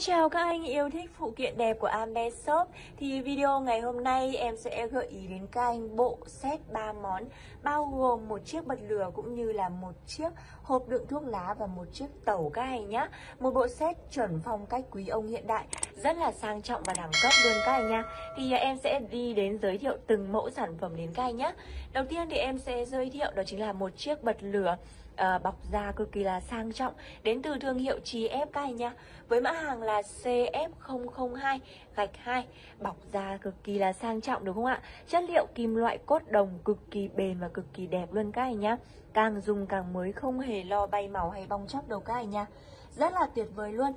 Xin chào các anh, yêu thích phụ kiện đẹp của Ambe Shop. Thì video ngày hôm nay em sẽ gợi ý đến các anh bộ set 3 món, Bao gồm một chiếc bật lửa cũng như là một chiếc hộp đựng thuốc lá và một chiếc tẩu các anh nhá. Một bộ set chuẩn phong cách quý ông hiện đại, Rất là sang trọng và đẳng cấp luôn các anh nha. Thì em sẽ đi đến giới thiệu từng mẫu sản phẩm đến các anh nhá. Đầu tiên thì em sẽ giới thiệu đó chính là một chiếc bật lửa uh, bọc da cực kỳ là sang trọng đến từ thương hiệu Trí F các anh nhá. Với mã hàng là CF002 gạch 2 bọc da cực kỳ là sang trọng đúng không ạ? Chất liệu kim loại cốt đồng cực kỳ bền và cực kỳ đẹp luôn các anh nhá. Càng dùng càng mới không hề lo bay màu hay bong chóc đâu các anh nhá. Rất là tuyệt vời luôn.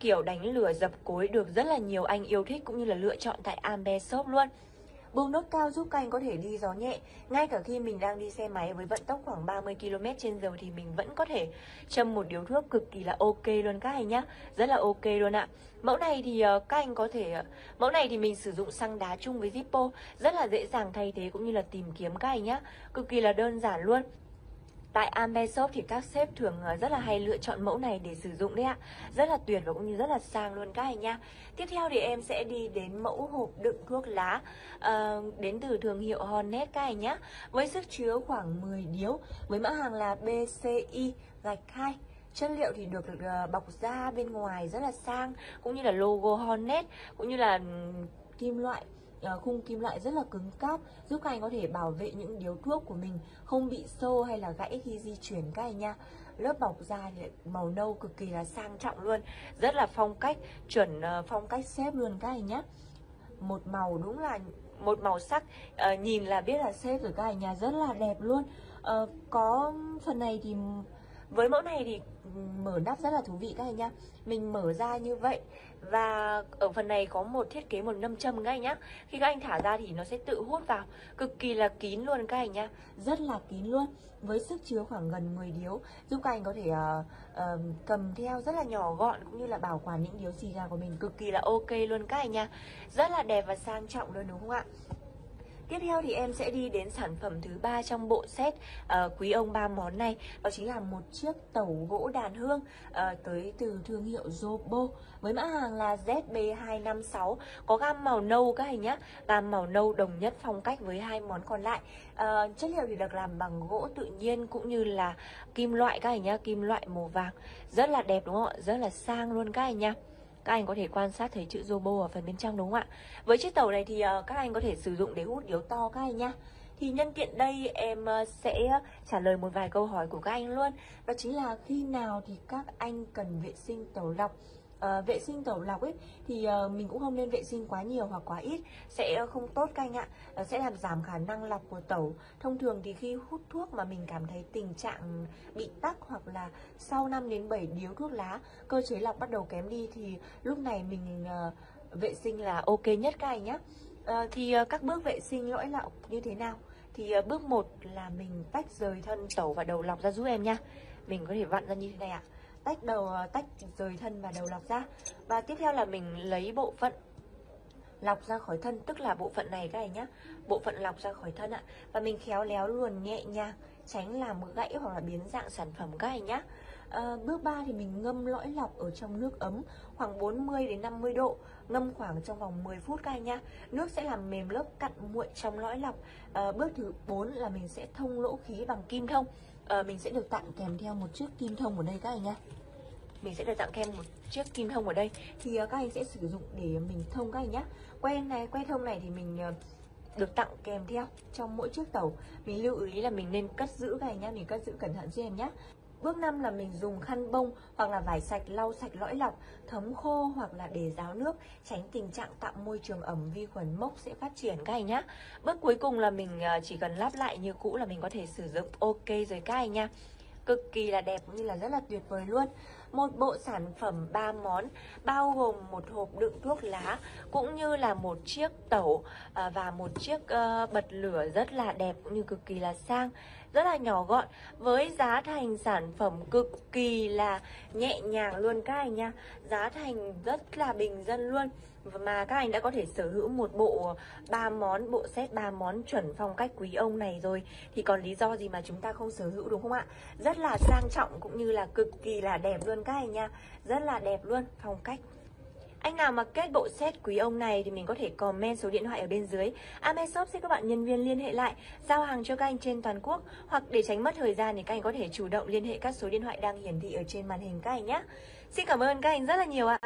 Kiểu đánh lửa dập cối được rất là nhiều anh yêu thích cũng như là lựa chọn tại Ambe Shop luôn. Buông nốt cao giúp các anh có thể đi gió nhẹ. Ngay cả khi mình đang đi xe máy với vận tốc khoảng 30 km trên giờ Thì mình vẫn có thể châm một điếu thuốc cực kỳ là ok luôn các anh nhá. Rất là ok luôn ạ. Mẫu này thì ờ, các anh có thể ờ, Mẫu này thì mình sử dụng xăng đá chung với Zippo. Rất là dễ dàng thay thế cũng như là tìm kiếm các anh nhá. Cực kỳ là đơn giản luôn. Tại Ambe thì các sếp thường ờ, rất là hay lựa chọn mẫu này để sử dụng đấy ạ. Rất là tuyệt và cũng như rất là sang luôn các anh nha. Tiếp theo thì em sẽ đi đến mẫu hộp đựng thuốc lá uh, Đến từ thương hiệu Hornet các anh nhé Với sức chứa khoảng 10 điếu Với mã hàng là BCI gạch 2 chất liệu thì được được bọc da bên ngoài rất là sang cũng như là logo Hornet cũng như là kim loại Ờ, khung kim loại rất là cứng cáp giúp các anh có thể bảo vệ những điếu thuốc của mình không bị xô hay là gãy khi di chuyển các anh nha. Lớp bọc da thì màu nâu cực kỳ là sang trọng luôn. Rất là phong cách chuẩn ờ, phong cách xếp luôn các anh nhé một màu đúng là một màu sắc à, nhìn là biết là xếp rồi các anh nhà rất là đẹp luôn. À, có phần này thì với mẫu này thì mở nắp rất là thú vị các anh nhá. Mình mở ra như vậy Và ở phần này có một thiết kế một nâm châm các anh nhá. Khi các anh thả ra thì nó sẽ tự hút vào. Cực kỳ là kín luôn các anh nhá. Rất là kín luôn. Với sức chứa khoảng gần 10 điếu Giúp các anh có thể uh, uh, cầm theo rất là nhỏ gọn Cũng như là bảo quản những điếu xì gà của mình. Cực kỳ là ok luôn các anh nhá. Rất là đẹp và sang trọng luôn đúng không ạ Tiếp theo thì em sẽ đi đến sản phẩm thứ ba trong bộ set uh, quý ông ba món này. Đó chính là một chiếc tàu gỗ đàn hương uh, tới từ thương hiệu Zobo Với mã hàng là ZB256 Có gam màu nâu các anh nhá Gam màu nâu đồng nhất phong cách với hai món còn lại. Uh, Chất liệu thì được làm bằng gỗ tự nhiên cũng như là kim loại các anh nhá Kim loại màu vàng. Rất là đẹp đúng không ạ? Rất là sang luôn các anh nhá các anh có thể quan sát thấy chữ Zobo ở phần bên trong đúng không ạ? Với chiếc tàu này thì ờ, các anh có thể sử dụng để hút điếu to các anh nhá. Thì nhân tiện đây em ờ, sẽ trả lời một vài câu hỏi của các anh luôn. Đó chính là khi nào thì các anh cần vệ sinh tàu lọc? Uh, vệ sinh tẩu lọc ấy thì uh, mình cũng không nên vệ sinh quá nhiều hoặc quá ít. Sẽ không tốt các anh ạ. Uh, sẽ làm giảm khả năng lọc của tẩu. Thông thường thì khi hút thuốc mà mình cảm thấy tình trạng bị tắc hoặc là sau 5 đến 7 điếu thuốc lá cơ chế lọc bắt đầu kém đi thì lúc này mình uh, vệ sinh là ok nhất các anh nhé uh, thì uh, các bước vệ sinh lõi lọc như thế nào? Thì uh, bước 1 là mình tách rời thân tẩu và đầu lọc ra giúp em nhá. Mình có thể vặn ra như thế này ạ. à tách đầu ờ, tách rời thân và đầu lọc ra. Và tiếp theo là mình lấy bộ phận lọc ra khỏi thân tức là bộ phận này các anh nhá. Bộ phận lọc ra khỏi thân ạ. Và mình khéo léo luồn nhẹ nhàng tránh làm gãy hoặc là biến dạng sản phẩm các anh nhá. À, bước 3 thì mình ngâm lõi lọc ở trong nước ấm khoảng 40 đến 50 độ ngâm khoảng trong vòng 10 phút các anh nhá. Nước sẽ làm mềm lớp cặn muội trong lõi lọc. À, bước thứ 4 là mình sẽ thông lỗ khí bằng kim thông à, mình sẽ được tặng kèm theo một chiếc kim thông ở đây các anh nhá mình sẽ được tặng kèm một chiếc kim thông ở đây. Thì ờ, các anh sẽ sử dụng để mình thông các anh nhá que này que thông này thì mình ờ, được tặng kèm theo trong mỗi chiếc tàu. Mình lưu ý là mình nên cất giữ các anh nhá mình cất giữ cẩn thận cho em nhé. Bước 5 là mình dùng khăn bông hoặc là vải sạch lau sạch lõi lọc, thấm khô hoặc là để ráo nước, tránh tình trạng tạo môi trường ẩm vi khuẩn mốc sẽ phát triển các anh nhá. Bước cuối cùng là mình à, chỉ cần lắp lại như cũ là mình có thể sử dụng ok rồi các anh nhá cực kỳ là đẹp cũng như là rất là tuyệt vời luôn. Một bộ sản phẩm 3 món, bao gồm một hộp đựng thuốc lá, cũng như là một chiếc tẩu à, và một chiếc ờ, bật lửa rất là đẹp cũng như cực kỳ là sang, rất là nhỏ gọn, với giá thành sản phẩm cực kỳ là nhẹ nhàng luôn các anh nha. Giá thành rất là bình dân luôn. Mà các anh đã có thể sở hữu một bộ ba món, bộ set ba món chuẩn phong cách quý ông này rồi. Thì còn lý do gì mà chúng ta không sở hữu đúng không ạ? Rất rất là sang trọng cũng như là cực kỳ là đẹp luôn các anh nha Rất là đẹp luôn phong cách anh nào mà kết bộ set quý ông này thì mình có thể comment số điện thoại ở bên dưới. Ame Shop sẽ các bạn nhân viên liên hệ lại, giao hàng cho các anh trên toàn quốc. Hoặc để tránh mất thời gian thì các anh có thể chủ động liên hệ các số điện thoại đang hiển thị ở trên màn hình các anh nhé. Xin cảm ơn các anh rất là nhiều ạ.